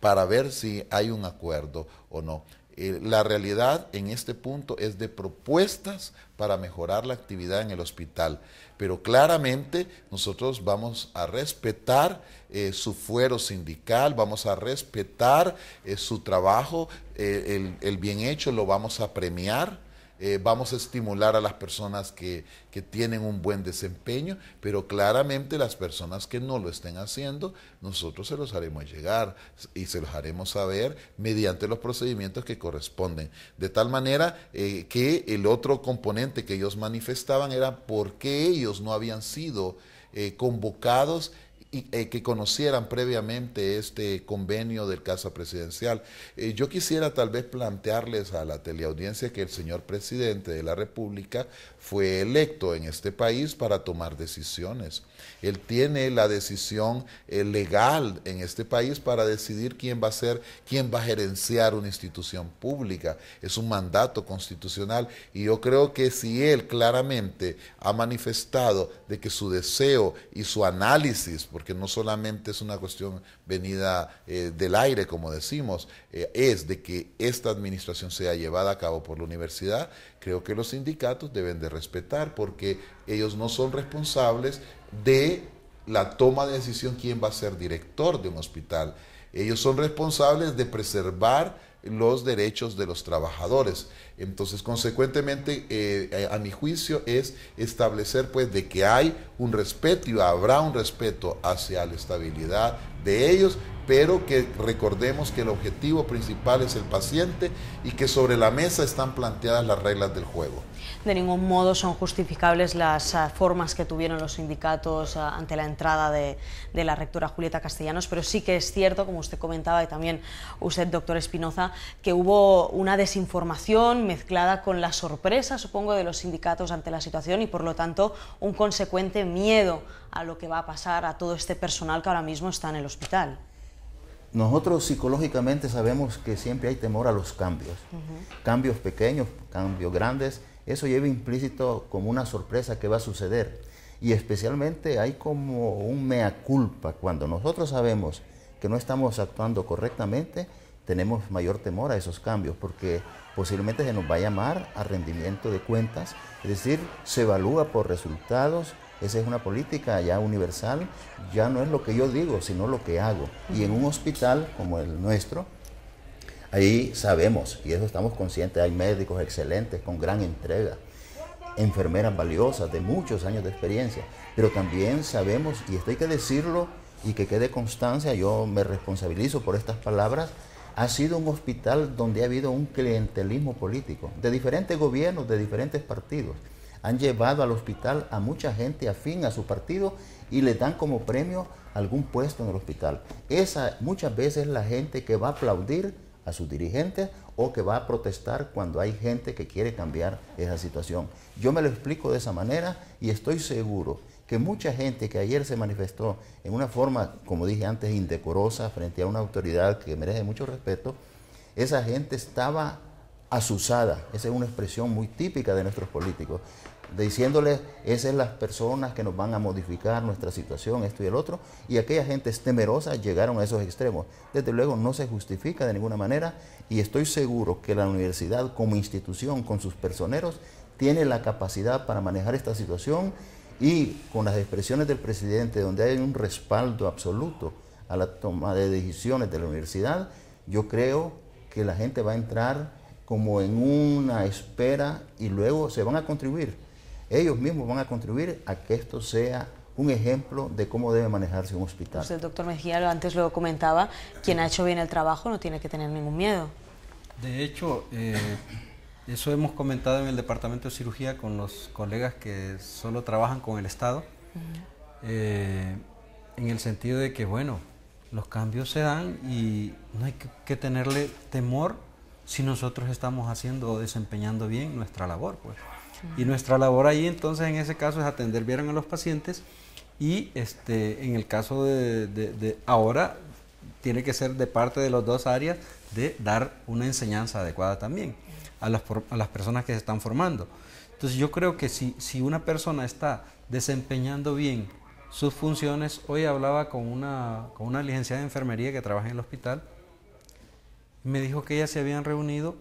para ver si hay un acuerdo o no. Eh, la realidad en este punto es de propuestas para mejorar la actividad en el hospital, pero claramente nosotros vamos a respetar eh, su fuero sindical, vamos a respetar eh, su trabajo, el, el bien hecho lo vamos a premiar eh, vamos a estimular a las personas que, que, tienen un buen desempeño, pero claramente las personas que no lo estén haciendo, nosotros se los haremos llegar y se los haremos saber mediante los procedimientos que corresponden. De tal manera eh, que el otro componente que ellos manifestaban era por qué ellos no habían sido eh, convocados y, eh, que conocieran previamente este convenio del Casa Presidencial. Eh, yo quisiera tal vez plantearles a la teleaudiencia que el señor presidente de la República fue electo en este país para tomar decisiones. Él tiene la decisión eh, legal en este país para decidir quién va a ser, quién va a gerenciar una institución pública. Es un mandato constitucional y yo creo que si él claramente ha manifestado de que su deseo y su análisis, porque no solamente es una cuestión venida eh, del aire, como decimos, eh, es de que esta administración sea llevada a cabo por la universidad, creo que los sindicatos deben de respetar porque ellos no son responsables de la toma de decisión quién va a ser director de un hospital. Ellos son responsables de preservar los derechos de los trabajadores. Entonces, consecuentemente, eh, a mi juicio es establecer pues de que hay un respeto y habrá un respeto hacia la estabilidad de ellos, pero que recordemos que el objetivo principal es el paciente y que sobre la mesa están planteadas las reglas del juego de ningún modo son justificables las uh, formas que tuvieron los sindicatos uh, ante la entrada de, de, la rectora Julieta Castellanos, pero sí que es cierto, como usted comentaba y también usted, doctor Espinoza, que hubo una desinformación mezclada con la sorpresa, supongo, de los sindicatos ante la situación y, por lo tanto, un consecuente miedo a lo que va a pasar a todo este personal que ahora mismo está en el hospital. Nosotros psicológicamente sabemos que siempre hay temor a los cambios, uh -huh. cambios pequeños, cambios grandes, eso lleva implícito como una sorpresa que va a suceder. Y especialmente hay como un mea culpa. Cuando nosotros sabemos que no estamos actuando correctamente, tenemos mayor temor a esos cambios, porque posiblemente se nos va a llamar a rendimiento de cuentas, es decir, se evalúa por resultados, esa es una política ya universal, ya no es lo que yo digo, sino lo que hago. Y en un hospital como el nuestro, Ahí sabemos, y eso estamos conscientes, hay médicos excelentes con gran entrega, enfermeras valiosas de muchos años de experiencia, pero también sabemos, y esto hay que decirlo y que quede constancia, yo me responsabilizo por estas palabras, ha sido un hospital donde ha habido un clientelismo político de diferentes gobiernos, de diferentes partidos. Han llevado al hospital a mucha gente afín a su partido y le dan como premio algún puesto en el hospital. Esa muchas veces es la gente que va a aplaudir a sus dirigentes o que va a protestar cuando hay gente que quiere cambiar esa situación. Yo me lo explico de esa manera y estoy seguro que mucha gente que ayer se manifestó en una forma, como dije antes, indecorosa frente a una autoridad que merece mucho respeto, esa gente estaba asusada. Esa es una expresión muy típica de nuestros políticos. Diciéndole, esas son las personas que nos van a modificar nuestra situación, esto y el otro, y aquella gente temerosa llegaron a esos extremos. Desde luego no se justifica de ninguna manera y estoy seguro que la universidad como institución, con sus personeros, tiene la capacidad para manejar esta situación y con las expresiones del presidente, donde hay un respaldo absoluto a la toma de decisiones de la universidad, yo creo que la gente va a entrar como en una espera y luego se van a contribuir. Ellos mismos van a contribuir a que esto sea un ejemplo de cómo debe manejarse un hospital. Pues el doctor Mejía antes lo comentaba, quien ha hecho bien el trabajo no tiene que tener ningún miedo. De hecho, eh, eso hemos comentado en el departamento de cirugía con los colegas que solo trabajan con el Estado, eh, en el sentido de que, bueno, los cambios se dan y no hay que, tenerle temor si nosotros estamos haciendo o desempeñando bien nuestra labor. Pues. Y nuestra labor ahí entonces en ese caso es atender bien a los pacientes y este, en el caso de ahora tiene que ser de parte de las dos áreas de dar una enseñanza adecuada también a las, a las personas que se están formando. Entonces yo creo que si, si una persona está desempeñando bien sus funciones, hoy hablaba con una, con una licenciada de enfermería que trabaja en el hospital, me dijo que ellas se habían reunido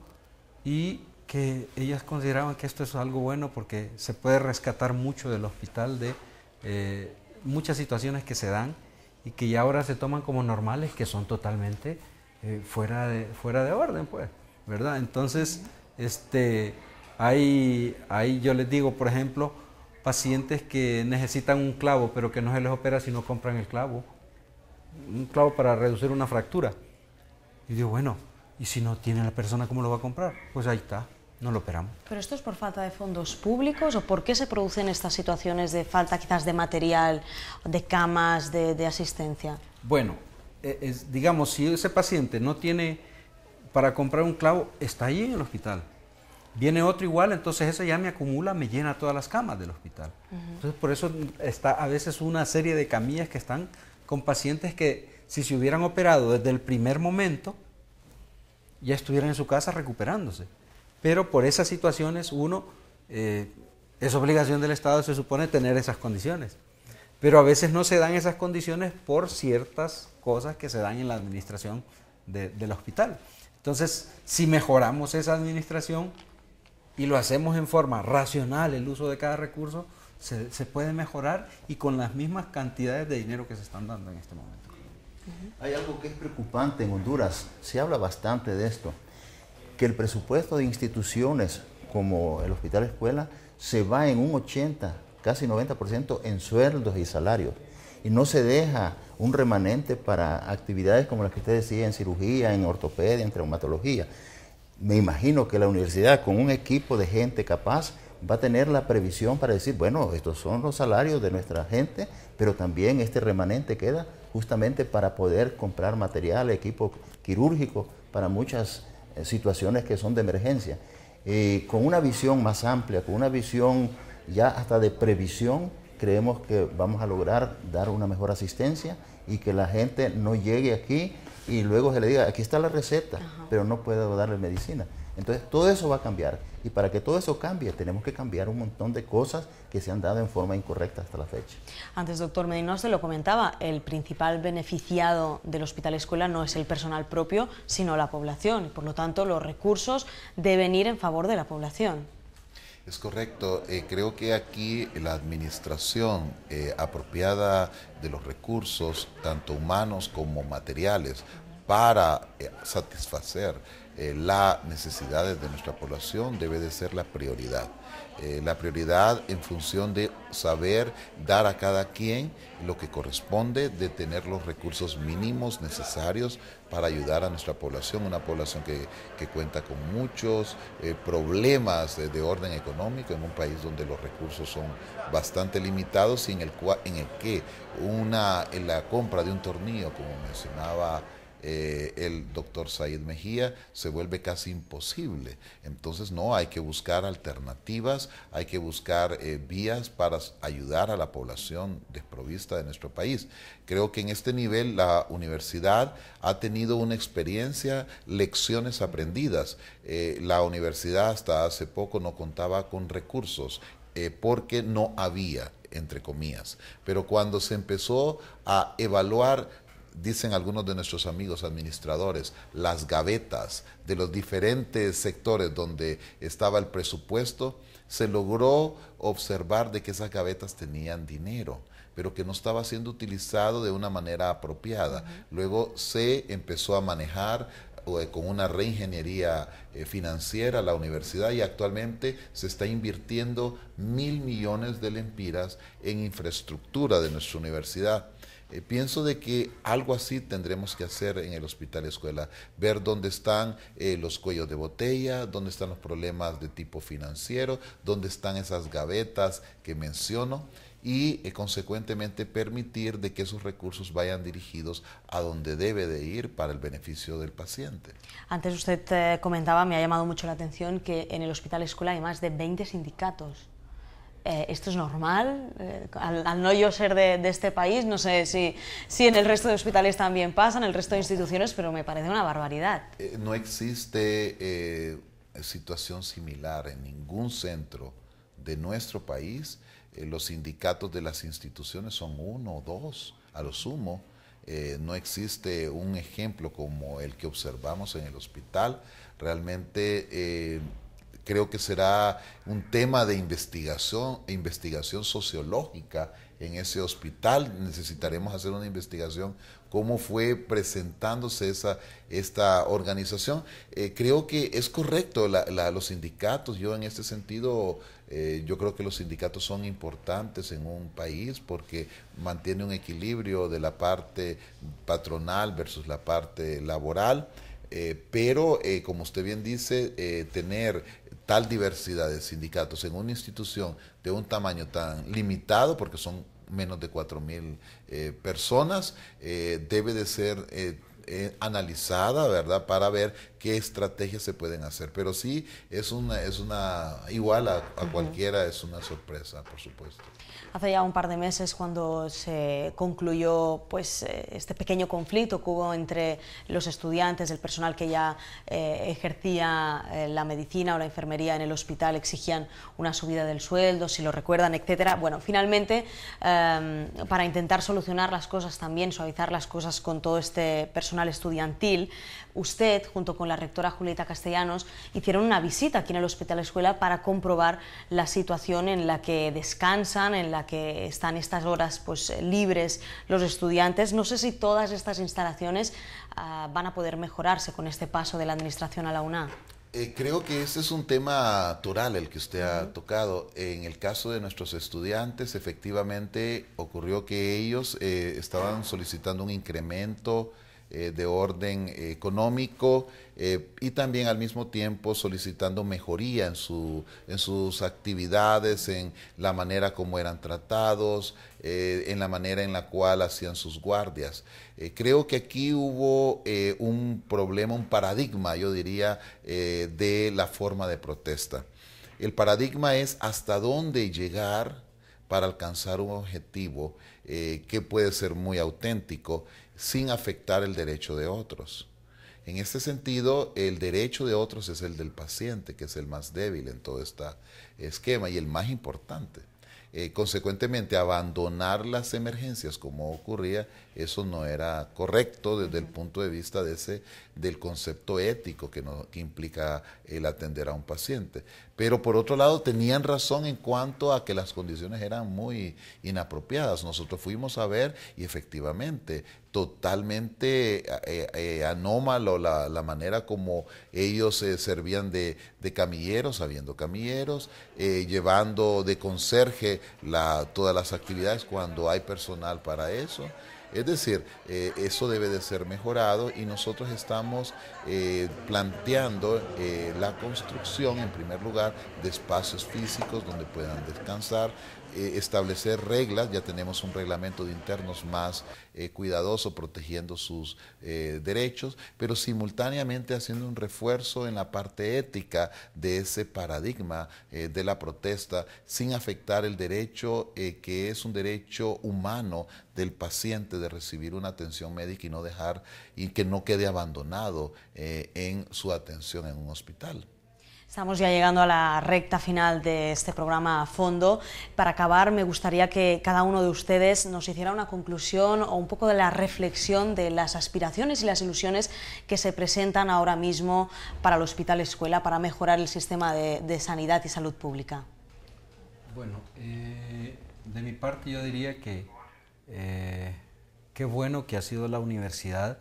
y que ellas consideraban que esto es algo bueno porque se puede rescatar mucho del hospital de eh, muchas situaciones que se dan y que ya ahora se toman como normales, que son totalmente eh, fuera, de, fuera de orden, pues, ¿verdad? Entonces, este, hay, hay, yo les digo, por ejemplo, pacientes que necesitan un clavo, pero que no se les opera si no compran el clavo. Un clavo para reducir una fractura. Y digo, bueno, ¿y si no tiene la persona, cómo lo va a comprar? Pues ahí está, no lo operamos. ¿Pero esto es por falta de fondos públicos o por qué se producen estas situaciones de falta quizás de material, de camas, de, asistencia? Bueno, e, es, digamos, si ese paciente no tiene para comprar un clavo está ahí en el hospital. Viene otro igual, entonces ese ya me acumula, me llena todas las camas del hospital. Entonces por eso está a veces una serie de camillas que están con pacientes que si se hubieran operado desde el primer momento, ya estuvieran en su casa recuperándose. Pero por esas situaciones uno, eh, es obligación del Estado, se supone, tener esas condiciones. Pero a veces no se dan esas condiciones por ciertas cosas que se dan en la administración del hospital. Entonces, si mejoramos esa administración y lo hacemos en forma racional, el uso de cada recurso, se, puede mejorar y con las mismas cantidades de dinero que se están dando en este momento. Hay algo que es preocupante en Honduras, se habla bastante de esto, que el presupuesto de instituciones como el Hospital Escuela se va en un 80, casi 90% en sueldos y salarios y no se deja un remanente para actividades como las que usted decía en cirugía, en ortopedia, en traumatología. Me imagino que la universidad con un equipo de gente capaz va a tener la previsión para decir, bueno, estos son los salarios de nuestra gente, pero también este remanente queda justamente para poder comprar material, equipo quirúrgico para muchas situaciones que son de emergencia. Eh, con una visión más amplia, con una visión ya hasta de previsión, creemos que vamos a lograr dar una mejor asistencia y que la gente no llegue aquí y luego se le diga, aquí está la receta, pero no puedo darle medicina. Entonces todo eso va a cambiar y para que todo eso cambie tenemos que cambiar un montón de cosas que se han dado en forma incorrecta hasta la fecha. Antes, doctor Medina, se lo comentaba, el principal beneficiado del Hospital Escuela no es el personal propio, sino la población y por lo tanto los recursos deben ir en favor de la población. Es correcto. Eh, creo que aquí la administración eh, apropiada de los recursos, tanto humanos como materiales, para eh, satisfacer las necesidades de nuestra población debe de ser la prioridad. Eh, la prioridad en función de saber dar a cada quien lo que corresponde, de tener los recursos mínimos necesarios para ayudar a nuestra población, una población que, cuenta con muchos eh, problemas de, orden económico en un país donde los recursos son bastante limitados y en el, en el que una, en la compra de un tornillo, como mencionaba eh, el doctor Said Mejía, se vuelve casi imposible. Entonces, no, hay que buscar alternativas, hay que buscar eh, vías para ayudar a la población desprovista de nuestro país. Creo que en este nivel la universidad ha tenido una experiencia, lecciones aprendidas. Eh, la universidad hasta hace poco no contaba con recursos porque no había, entre comillas. Pero cuando se empezó a evaluar dicen algunos de nuestros amigos administradores, las gavetas de los diferentes sectores donde estaba el presupuesto, se logró observar de que esas gavetas tenían dinero pero que no estaba siendo utilizado de una manera apropiada. Luego se empezó a manejar eh, con una reingeniería eh, financiera la universidad y actualmente se está invirtiendo mil millones de lempiras en infraestructura de nuestra universidad. Eh, pienso de que algo así tendremos que hacer en el hospital escuela, ver dónde están los cuellos de botella, dónde están los problemas de tipo financiero, dónde están esas gavetas que menciono y eh, consecuentemente permitir de que esos recursos vayan dirigidos a donde debe de ir para el beneficio del paciente. Antes usted eh, comentaba, me ha llamado mucho la atención que en el Hospital Escuela hay más de 20 sindicatos. Eh, ¿Esto es normal? Al, no yo ser de, este país, no sé si, si en el resto de hospitales también pasa, en el resto de instituciones, pero me parece una barbaridad. no existe situación similar en ningún centro de nuestro país eh, los sindicatos de las instituciones son uno o dos, a lo sumo. Eh, no existe un ejemplo como el que observamos en el hospital. Realmente eh, creo que será un tema de investigación, investigación sociológica en ese hospital. Necesitaremos hacer una investigación cómo fue presentándose esa, esta organización. creo que es correcto los sindicatos. Yo en este sentido eh, yo creo que los sindicatos son importantes en un país porque mantiene un equilibrio de la parte patronal versus la parte laboral. Eh, pero, eh, como usted bien dice, tener tal diversidad de sindicatos en una institución de un tamaño tan limitado, porque son menos de 4 mil personas, debe de ser eh, analizada, ¿verdad? Para ver qué estrategias se pueden hacer. Pero sí, es una, es una igual a, cualquiera, es una sorpresa, por supuesto. Hace ya un par de meses cuando se concluyó pues, eh, este pequeño conflicto que hubo entre los estudiantes, el personal que ya eh, ejercía la medicina o la enfermería en el hospital, exigían una subida del sueldo, si lo recuerdan, etcétera. Bueno, finalmente, em, para intentar solucionar las cosas también, suavizar las cosas con todo este personal, estudiantil, usted, junto con la rectora Julieta Castellanos, hicieron una visita aquí en el Hospital Escuela para comprobar la situación en la que descansan, en la que están estas horas pues, libres los estudiantes. No sé si todas estas instalaciones ah, van a poder mejorarse con este paso de la Administración a la UNA. Eh, creo que ese es un tema toral el que usted ha tocado. En el caso de nuestros estudiantes, efectivamente ocurrió que ellos eh, estaban solicitando un incremento eh, de orden económico eh, y también al mismo tiempo solicitando mejoría en, su, en sus actividades, en la manera como eran tratados, eh, en la manera en la cual hacían sus guardias. creo que aquí hubo un problema, un paradigma, yo diría, de la forma de protesta. El paradigma es hasta dónde llegar para alcanzar un objetivo que puede ser muy auténtico sin afectar el derecho de otros. En este sentido, el derecho de otros es el del paciente, que es el más débil en todo este esquema y el más importante. Eh, consecuentemente, abandonar las emergencias como ocurría, eso no era correcto desde el punto de vista de ese, del concepto ético que, no, que implica el atender a un paciente. Pero por otro lado, tenían razón en cuanto a que las condiciones eran muy inapropiadas. Nosotros fuimos a ver y efectivamente totalmente eh, eh, anómalo la, la, manera como ellos se servían de, de, camilleros, habiendo camilleros, llevando de conserje la, todas las actividades cuando hay personal para eso. Es decir, eh, eso debe de ser mejorado y nosotros estamos eh, planteando eh, la construcción, en primer lugar, de espacios físicos donde puedan descansar, eh, establecer reglas, ya tenemos un reglamento de internos más eh, cuidadoso protegiendo sus eh, derechos, pero simultáneamente haciendo un refuerzo en la parte ética de ese paradigma de la protesta sin afectar el derecho que es un derecho humano del paciente de recibir una atención médica y no dejar y que no quede abandonado en su atención en un hospital. Estamos ya llegando a la recta final de este programa a fondo. Para acabar, me gustaría que cada uno de ustedes nos hiciera una conclusión o un poco de la reflexión de las aspiraciones y las ilusiones que se presentan ahora mismo para el Hospital Escuela para mejorar el sistema de, sanidad y salud pública. Bueno, eh, de mi parte yo diría que eh, qué bueno que ha sido la universidad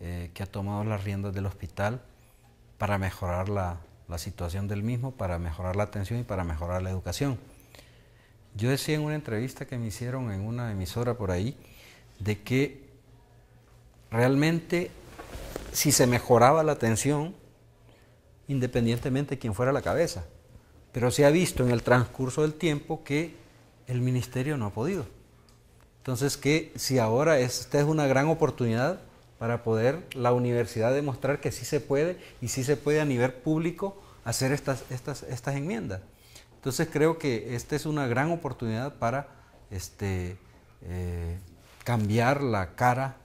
eh, que ha tomado las riendas del hospital para mejorar la, la situación del mismo para mejorar la atención y para mejorar la educación. Yo decía en una entrevista que me hicieron en una emisora por ahí, de que realmente si se mejoraba la atención, independientemente de quién fuera la cabeza, pero se ha visto en el transcurso del tiempo que el ministerio no ha podido. Entonces, que si ahora esta es una gran oportunidad para poder la universidad demostrar que sí se puede y sí se puede a nivel público hacer estas, estas, estas enmiendas. Entonces creo que esta es una gran oportunidad para este, eh, cambiar la cara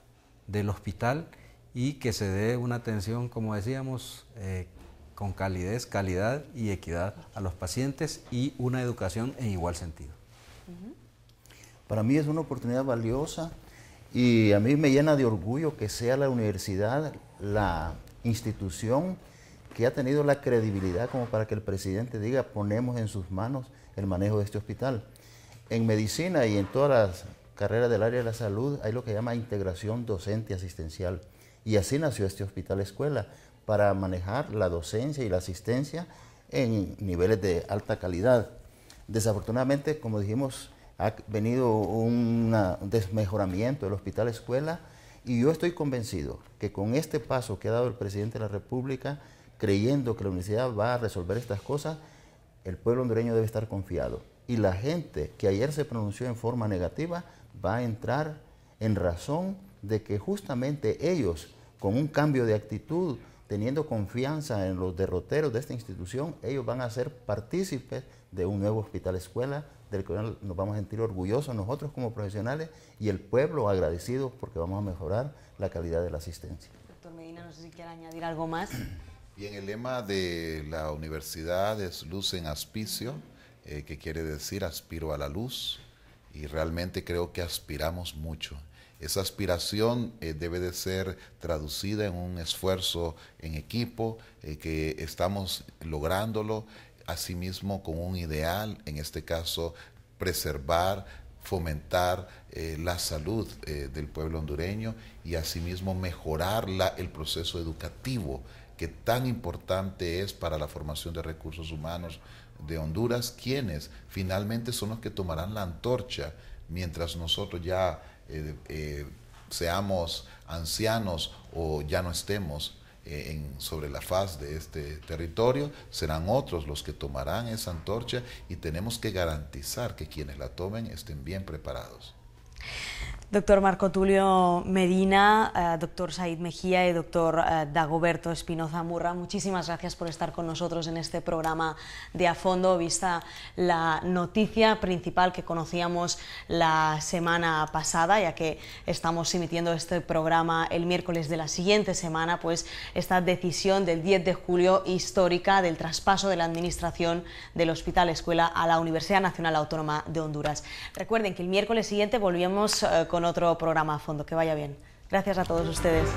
del hospital y que se dé una atención, como decíamos, eh, con calidez, calidad y equidad a los pacientes y una educación en igual sentido. Para mí es una oportunidad valiosa y a mí me llena de orgullo que sea la universidad la institución que ha tenido la credibilidad como para que el presidente diga ponemos en sus manos el manejo de este hospital. En medicina y en todas las carreras del área de la salud hay lo que llama integración docente asistencial. Y así nació este hospital escuela, para manejar la docencia y la asistencia en niveles de alta calidad. Desafortunadamente, como dijimos, ha venido un desmejoramiento del hospital escuela y yo estoy convencido que con este paso que ha dado el presidente de la República, creyendo que la universidad va a resolver estas cosas, el pueblo hondureño debe estar confiado. Y la gente que ayer se pronunció en forma negativa va a entrar en razón de que justamente ellos, con un cambio de actitud, teniendo confianza en los derroteros de esta institución, ellos van a ser partícipes de un nuevo hospital escuela del cual nos vamos a sentir orgullosos nosotros como profesionales y el pueblo agradecido porque vamos a mejorar la calidad de la asistencia. Doctor Medina, no sé si quiere añadir algo más. Bien, el lema de la universidad es Luz en Aspicio, eh, que quiere decir aspiro a la luz, y realmente creo que aspiramos mucho. Esa aspiración eh, debe de ser traducida en un esfuerzo en equipo, eh, que estamos lográndolo, asimismo con un ideal, en este caso, preservar, fomentar la salud del pueblo hondureño y asimismo mejorar la, el proceso educativo que tan importante es para la formación de recursos humanos de Honduras, quienes finalmente son los que tomarán la antorcha mientras nosotros ya eh, eh, seamos ancianos o ya no estemos eh, en, sobre la faz de este territorio, serán otros los que tomarán esa antorcha y tenemos que garantizar que quienes la tomen estén bien preparados. Doctor Marco Tulio Medina, eh, doctor Said Mejía y doctor eh, Dagoberto Espinoza Murra, muchísimas gracias por estar con nosotros en este programa de A Fondo, vista la noticia principal que conocíamos la semana pasada, ya que estamos emitiendo este programa el miércoles de la siguiente semana, pues esta decisión del 10 de julio histórica del traspaso de la administración del Hospital Escuela a la Universidad Nacional Autónoma de Honduras. Recuerden que el miércoles siguiente volvemos eh, otro programa a fondo. Que vaya bien. Gracias a todos ustedes.